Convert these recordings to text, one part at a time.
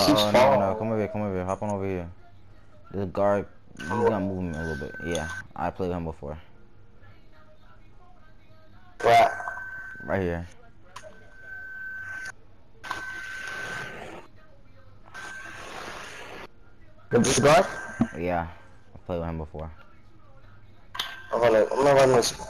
Uh, uh, no, no, come over here, come over here, hop on over here. This guard, he's gonna move me a little bit. Yeah, I played him before. Right. Right here. This guard? Yeah, I played with him before. I'm gonna, I'm gonna run this.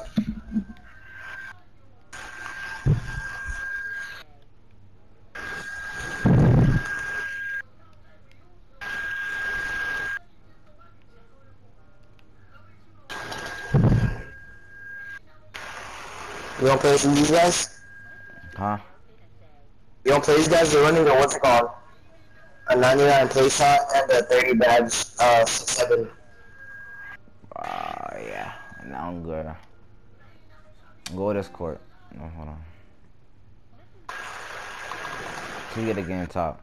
You wanna play these guys? Huh? You don't play these guys? They're running a what's it called? A 99 play shot and a 30 badge, uh, 6-7. Uh, yeah. Now I'm good. Go to this court. No, hold on. You get the game top.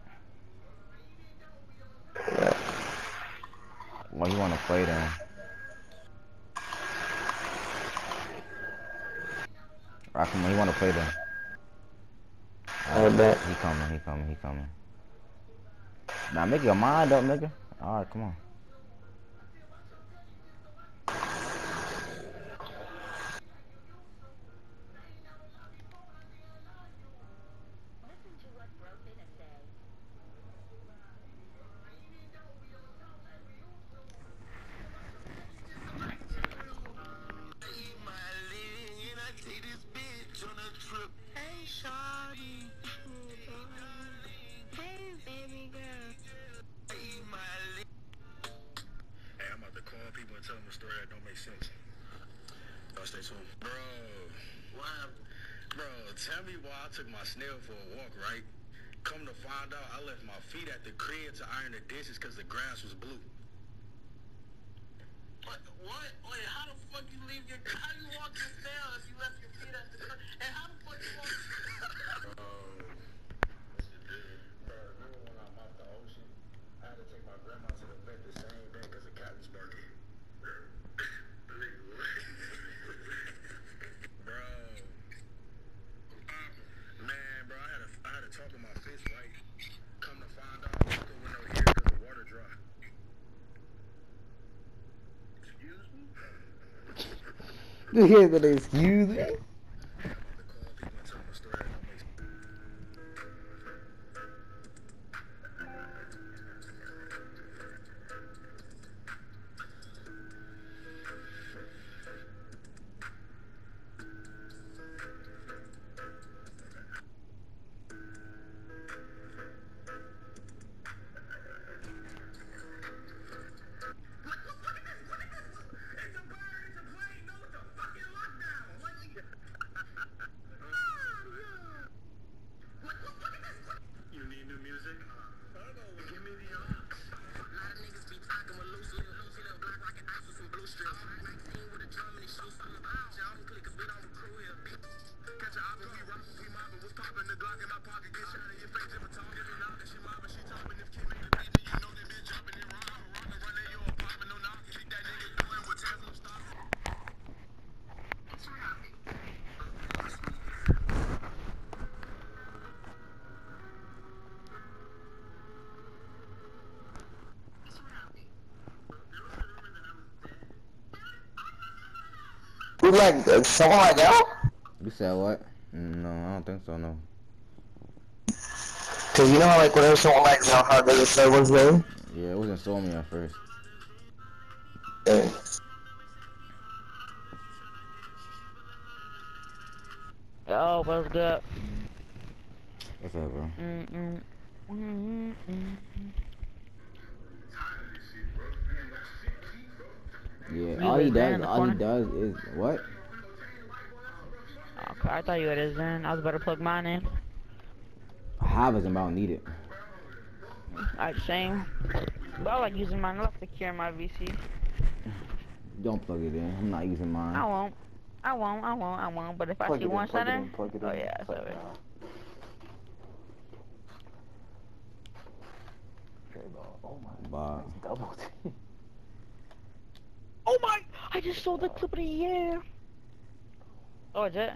Yeah. Well, you want to play then? Rock him. You want to play then? I bet. He coming. He coming. He coming. Now make your mind up, nigga. All right, come on. Snail for a walk, right? Come to find out, I left my feet at the crib to iron the dishes because the grass was blue. What? What? Wait, how the fuck you leave your? How you walk your snail if you left your feet at the? And how the fuck you walk? Bro, remember when I mopped the ocean? I had to take my grandma to the vet the same day because the cat was barking. bro. Man, bro, I had to, I had to talk with my fish, right? Come to find out, I couldn't win no ear because the water dry. Excuse me? You hear that? Excuse Who like someone like that? You said what? No, I don't think so. No. Cause you know how like whenever someone likes how hard does it say one's name? Yeah, it wasn't showing me at first. Yeah. Oh, what's good? What's up, bro? Mm-mm. Mm-mm. Yeah, You all he does, in the all he does is what? Okay, I thought you had his in. I was about to plug mine in. Hive isn't about needed. Alright, same. But I like using mine. I like to carry my VC. Don't plug it in. I'm not using mine. I won't. I won't. I won't. I won't. But if I see it in, one plug it center, in, plug it oh in, yeah, plug it it. in. Straight ball. Oh my Bob. double T. Oh my! I just saw the clip of the year. Oh, is it?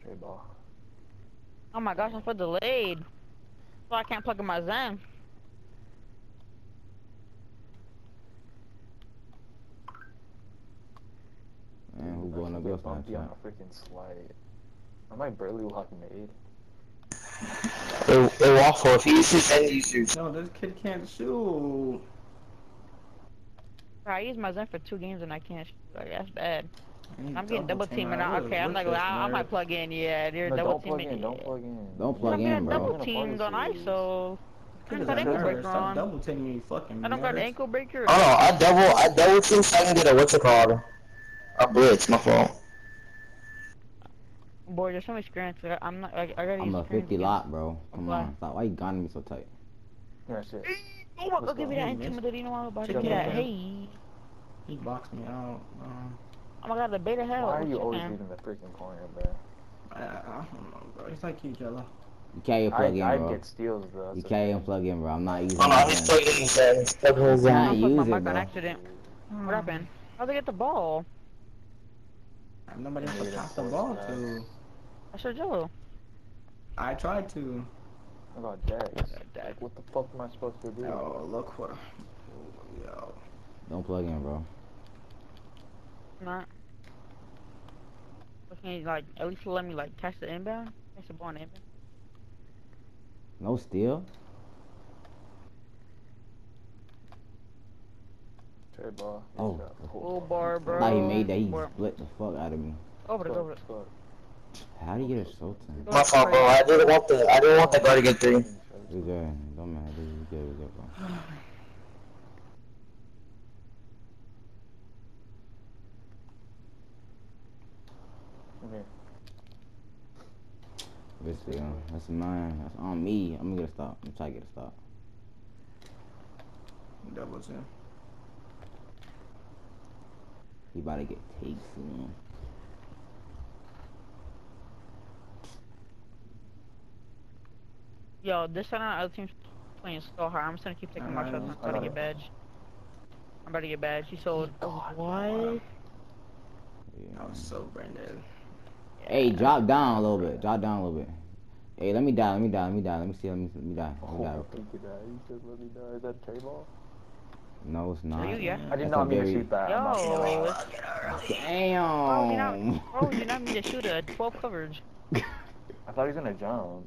Straight ball. Oh my gosh, I'm so delayed. So I can't plug in my Zen. Man, who going to Actually go get bumpy on a freaking slide. I might barely lock made. They, they walk for if he uses end users. No, this kid can't shoot. Bro, I used my Zen for two games and I can't shoot. Like, that's bad. I'm getting double teaming. teaming. I now. would've Okay, I'm whipped not gonna this lie. I might plug in. Yeah, they're No, double don't plug teaming. in, don't plug in. Don't plug I'm in, getting bro. double Bro. teamed on ISO. Kid I is got ankle breaker on. double taking you fucking I don't got an ankle breaker. Oh no, I double, I double team so I can get a what's it called? A blitz, my fault. Boy, there's so many screens. I- I'm not. I, I gotta I'm use a 50 lot, bro. Come Why? on. Stop. Why you gunning me so tight? Yeah, shit. Oh my Let's give me go. that He missed. intimidating one about to get that. head. Hey. He boxed me out. Um, Oh my god, the beta hell. Why are you always chicken. leaving the freaking corner, bro? I, I don't know, bro. He's like you, Jello. You can't even I, plug in, I get steals, bro. You so- can't even plug in, bro. I'm not using Oh no, my he's gun. plugging in his head. He's plugging his Nah, head. I use put my it, mic on bro. accident. What happened? How'd they get the ball? Nobody else to pass the ball to. I said Jello. I tried to. I got Dex. Like, what the fuck am I supposed to do? Oh, look for. Yo. Don't plug in, bro. Not. But Can you like at least let me like catch the inbound? Catch the ball on inbound. No steal? Trade ball. Oh. Full bar, bro. thought he made that. He split the fuck out of me. Over the over. Fuck, How do you get a Sultan? My fault, bro. I didn't want the, I didn't want the guy to get three. We good. Don't matter. We good. We good, bro. Oh Come here. Good steal. Uh, that's mine. That's on me. I'm gonna get a stop. I'm trying to get a stop. Double team. He about to get takes soon. Yo, this time our other team's playing so hard. I'm just gonna keep taking my shots. I'm I about to get it. badge. I'm about to get badge. He sold. Oh, what? I was so brain dead. Hey, drop down a little bit. Drop down a little bit. Hey, let me die. Let me die. Let me die. Let me see. Let me, let me die. Let me die. Oh, thank you, Dad. You said let me die. Is that a trade ball? No, it's not. you, yeah. I did That's not a mean to shoot that. I'm not gonna lie. Yo. Damn. Oh, you're not. Oh, you're not me to shoot a 12 coverage. I thought he was gonna jump.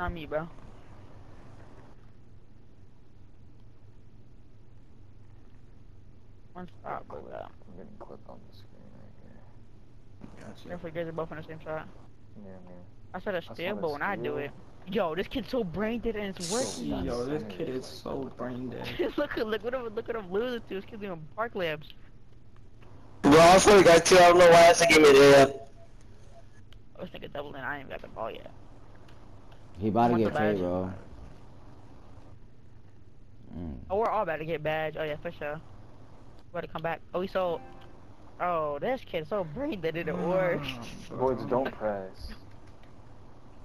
Not me, bro. One stop, bro. I'm getting clipped on the screen right Gotcha. Therefore, you guys are both on the same shot. here. Yeah, man. I said a saw steal, the but when I do it, yo, this kid's so brain dead and it's So working. Yo, this kid is so brain dead. look, at look what I'm, look what I'm losing to. This kid's doing park labs. Bro, I swear to God, too, I don't know why I said give me the uh, Oh, this nigga doubling. I ain't got the ball yet. He about to get paid, badge? bro. Mm. Oh, we're all about to get badge. Oh yeah, for sure. About to come back. Oh, he sold. Oh, this kid's so brain dead it works. Mm. Boys, don't press.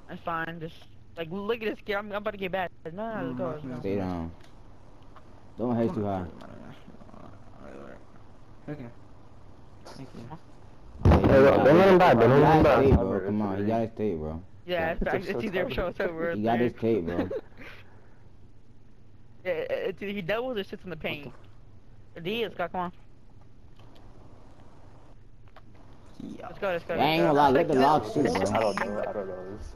That's fine. Just like look at this kid. I'm, I'm about to get back. No, no, let's go. Let's go. Mm, stay mm. down. Don't hedge too high. Okay. Thank you. Hey, bro, don't let him die. Don't He let him got die. his tape, Cover bro. Come on, he got his tape, bro. Yeah, it's, I'm it's, it's either tired. show it's over. He got his tape, bro. Yeah, it's either he doubles or sits in the paint. D, let's go. Come on. Yeah. Let's go. Let's go. I ain't gonna lie, let the lock shoot, I don't know. I don't know. This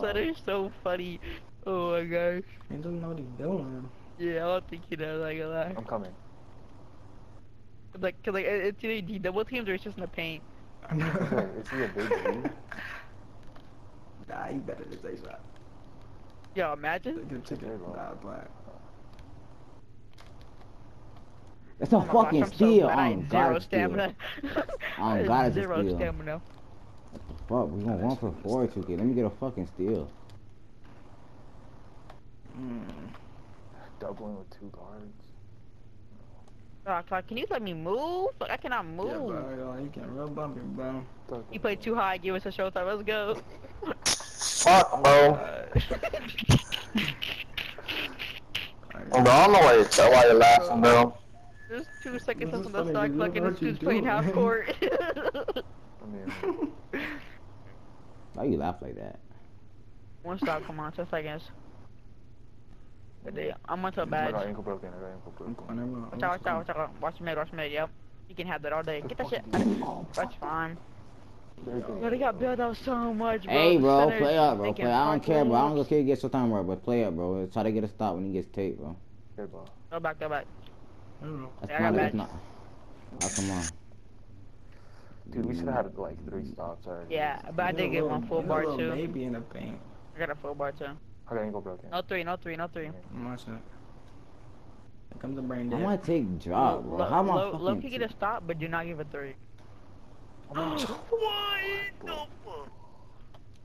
setter is This odd. so funny. Oh my gosh. He doesn't know what he's doing. Yeah, I don't think he knows. Not gonna lie. I'm coming. Like, cause like it- it's either he double teams or it's just in the paint. Wait, is he a big dude? Nah, he better than say shot. Yo, imagine. Good ticket. Okay, bro. Nah, black. That's a Oh my fucking gosh, I'm so steal. glad I On had zero God, steal. stamina. On I had God, it's a zero steal. stamina. Fuck, we gonna one for four, 2K. Let me get a fucking steal. Mm. Doubling with two guards. Doc, Doc, can you let me move? Like, I cannot move. Yeah, bro. You getting real bumpy, bro. You played too high. Give us a showtime. Let's go. Fuck, bro. Alright. Bro, I don't know why you're, why you're laughing, bro. There's two seconds This left on the funny, stock clock and What this dude's playing doing? half court. I mean, Why you laugh like that? One stop, come on, ten seconds. Good day. I'm onto a I badge. got ankle broken. I got ankle I'm broken. going everywhere. Watch out, watch out, watch out. Watch mid, watch mid, yep. You can have that all day. Get that shit. That's fine. Yo, they got built out so much, bro. Hey, bro, play up, bro. Play. I don't care, bro. I don't parkour. go care get some time, bro. But play up, bro. Try to get a stop when he gets taped, bro. Good ball. Go back, go back. I don't know. That's Yeah, I got not. That's not. Oh, come on. Dude, we should have had like three stops already. Yeah, but I did get little- one full bar too. baby in the paint. I got a full bar too. I got ankle broken. No three, no three, no three. I'm watching. Here comes the brain dead. I dead. might take drop, bro. Low, How am I low, fucking? low kick it a stop, but do not give a three.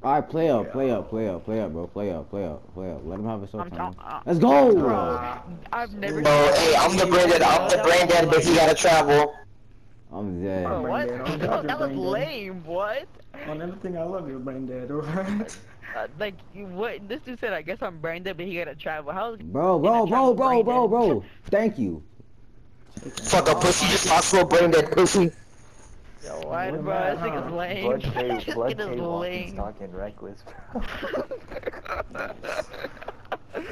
All right, play up, play up, play up, play up, bro. Play up, play up, play up. Let him have a short I'm time. uh, Let's go, Bro, bro. I've never. No, hey, I'm the brain dead. I'm the brain dead, but he gotta travel. I'm dead. Bro, Brain what? dead, oh, No, God, that was brain dead. lame. What? On everything I love you, brain dead, alright? Uh, like what? This dude said, "I guess I'm brain dead, but he gotta travel." How? Bro, bro, bro, bro, bro, bro. Thank you. Fuck a pussy, just lost to brain dead pussy. Yo, what, What bro? about, This thing lame. Blood K, this Blood kid is walking, lame. talking reckless.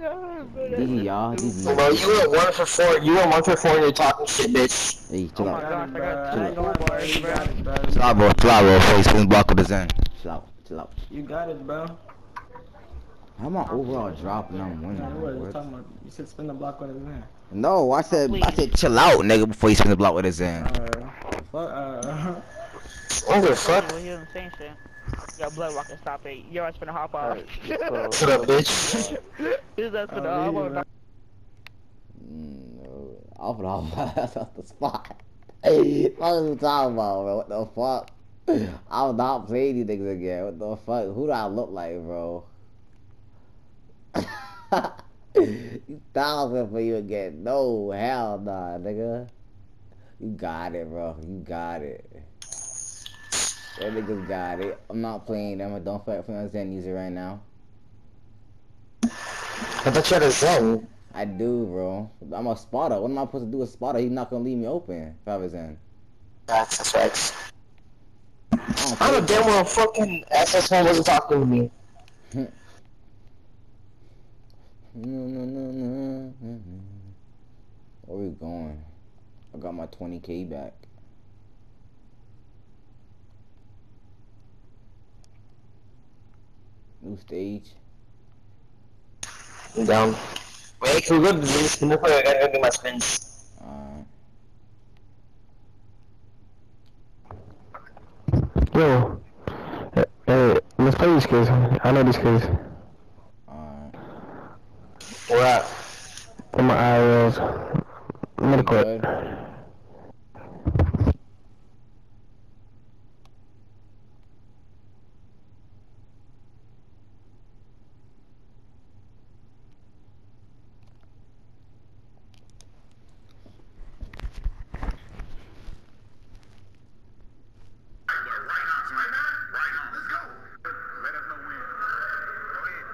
No, bro, that's DG, y'all. stupid. Bro, you went one for four. You went one for four and you're talking shit, bitch. Hey, Oh chill my out. gosh, I bro. got two ain't gonna full lie, bars, you bro. got it, bro. Chill out, bro. Chill out, bro. Face spin block with the Zen. Chill out. You got it, bro. How am I overall dropping? I'm winning. No, you were talking about, you said spin the block with his hand. No, I said I said chill out, nigga, before you spin the block with his Zen. Uh, fuck, uh, What the fuck? Well, he wasn't saying shit. Yo, blood walking, stop it. Yo, I spent a hop off. Alright, Shut up, bitch. Who's that spent a uh, hop leave it, off? bro. No, off and off. That's off the spot. what are you talking about, bro? What the fuck? I will not play these niggas again. What the fuck? Who do I look like, bro? you thousand for you again. No, hell nah, nigga. You got it, bro. You got it. That niggas got it. I'm not playing them. I don't fight for my Zen user right now. I thought you had a Zen. I do, bro. I'm a spotter. What am I supposed to do with spotter? He's not gonna leave me open if I was in. That's that's facts. I don't I play- don't damn well fucking SS1 wasn't talking to me. No, no, no, no, no. Where we going? I got my 20k back. New stage. I'm down. Wait, can we go to the spin I gotta go get my spins? Alright. Yo, hey, hey, let's play these kids. These kids. Alright. Where at? In my IRLs. Middle court. Good. Right now, son. Right now. Let's go. Let us know when. Go ahead.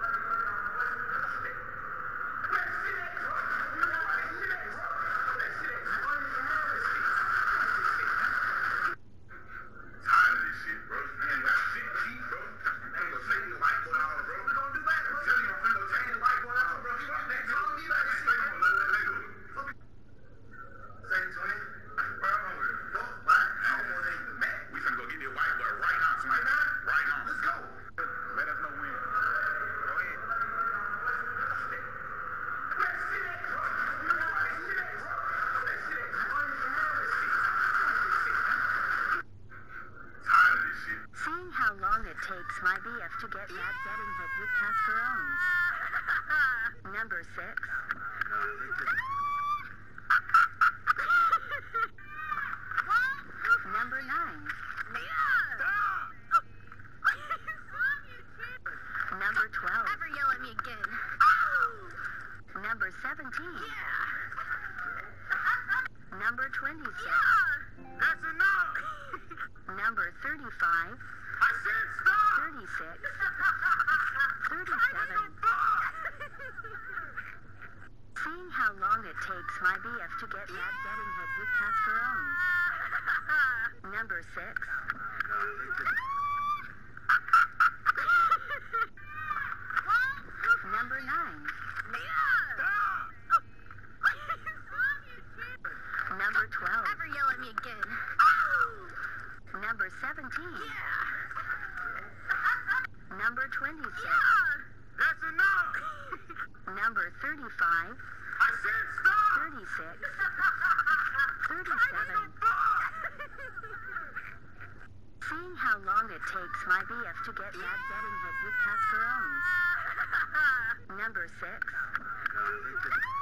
Tired of this shit, bro. You ain't got shit cheap, bro. You ain't gonna change the light going on, bro. We gonna do that, bro. I'm telling you, I'm finna change the light going on, bro. You want that? Tell me that shit, bro. Let's do it. Say it to him. Bro, I'm gonna fuck, bro. I don't want anything to match. We finna go get that white boy right now, son. Right now? Right now. Let's go. Let us know when. Go ahead. Tired of this shit. Seeing how long it my BF to get mad getting hit with Casperones. Number six. Number nine. Number 12. Never yell at me again. Number 17. Number 26. That's enough. Number 35. I said stop. 36. 37. Seeing how long it takes my BF to get mad getting hit with Casperones. Number 6. I said stop! 36. 37. Seeing how long it takes my BF to get mad hit with Casperones. Number 6.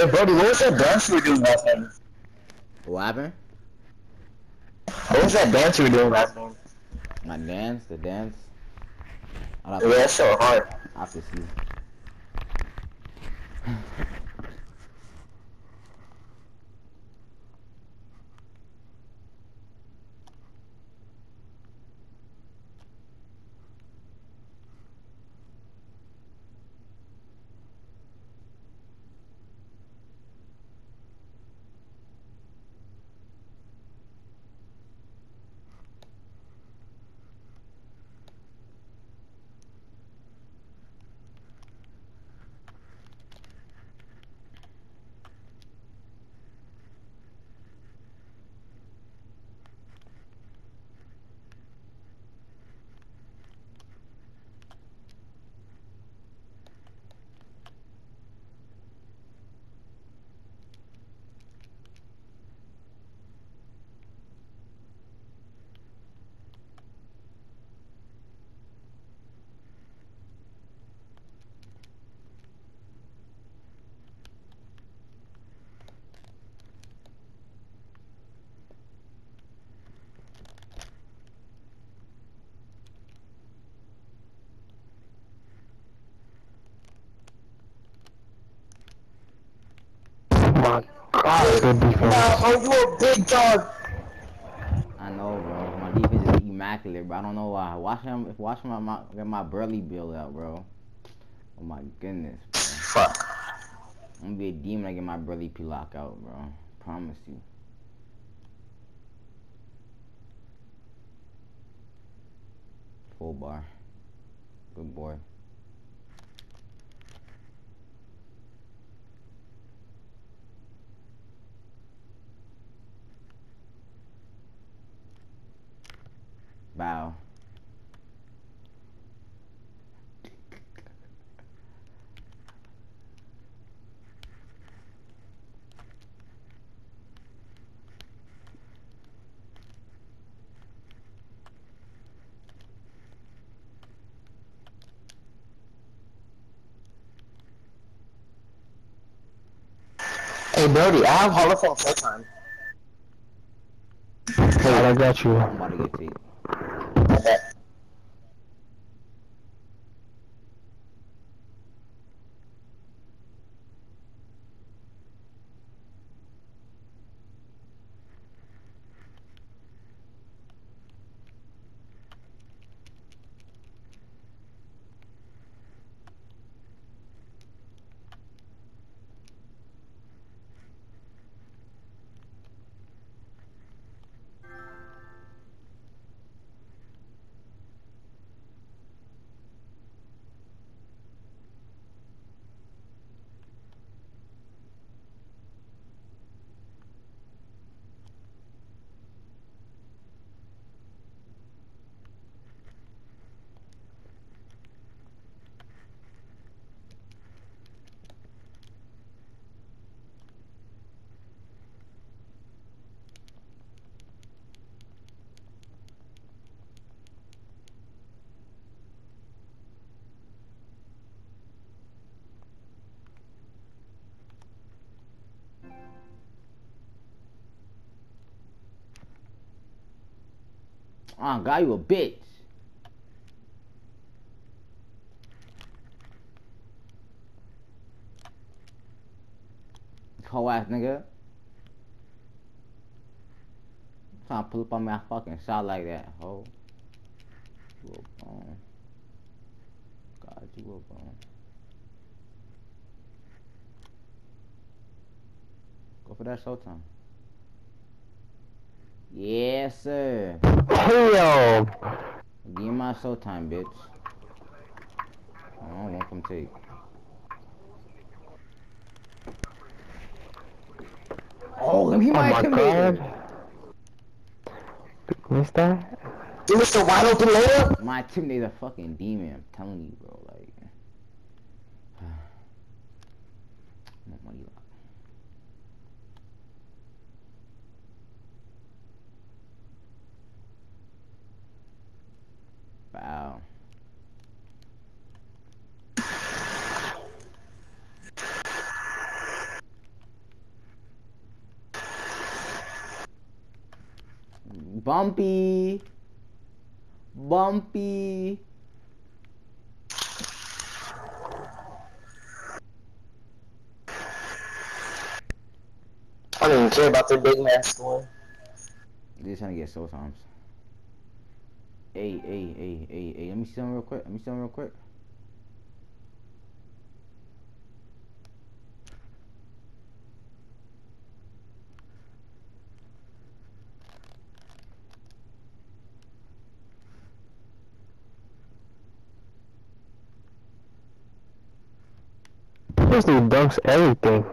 Hey, Brody, what was that dance you were doing last time? What happened? What was that dance you were doing last time? My dance, the dance. Have Yeah, to, that's so hard. I'll have to see. My God, good defense. Oh, you a big dog. I know, bro. My defense is immaculate, but I don't know why. Watch him. If watch my, my get my Burley bill out, bro. Oh my goodness, bro. Fuck. I'm gonna be a demon. I get my Burley P lock out, bro. Promise you. Full bar. Good boy. Bow. Hey, Brody, I have Hall of Fame showtime. Hey, I got you. Oh God, you a bitch. Hoe ass nigga. Trying to pull up on me, I fucking shot like that, ho. You a bone. God, you a bone. Go for that showtime. Yes, sir. Hell! Give me my showtime, bitch. I don't want them take. Oh, let me Oh my my intimidator. god. Missed that? You missed a wide open layup? My intimidator fucking demon. I'm telling you, bro. Like, I'm a money lock. Wow. Bumpy. Bumpy. I don't even care about their big man score. They're trying to get soul times. Hey, hey, hey, hey, hey, let me see them real quick. Let me see them real quick. This dude dunks everything.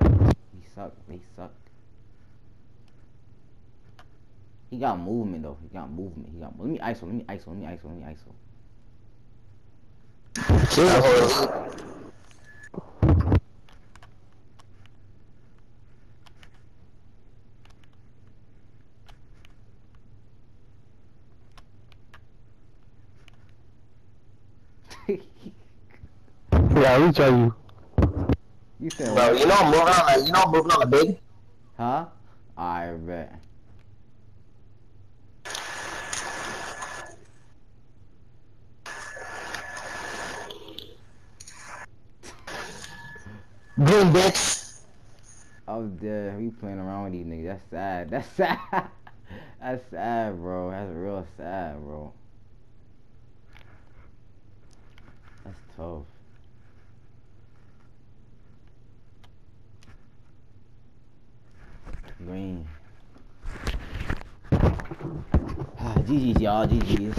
He suck. They suck. He got movement though. He got movement. He got. Let me ISO. Let me ISO. Let me ISO. Let me ISO. Yeah, I'll reach on you. you said Bro, you know I'm moving on the, you know I'm moving on the big? Huh? I bet. Boom, bitch. I was. We playing around with these niggas. That's sad. That's sad. That's sad, bro. That's real sad, bro. That's tough. Green. Ah, GG's, y'all. GG's.